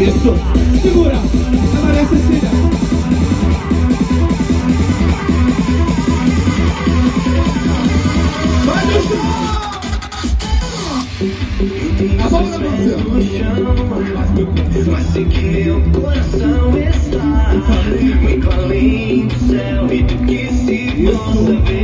Isso. Segura. A Maria Cecília. Vai no chão. A bola na mão, Mas sei que meu coração está muito além do céu e do que se possa ver.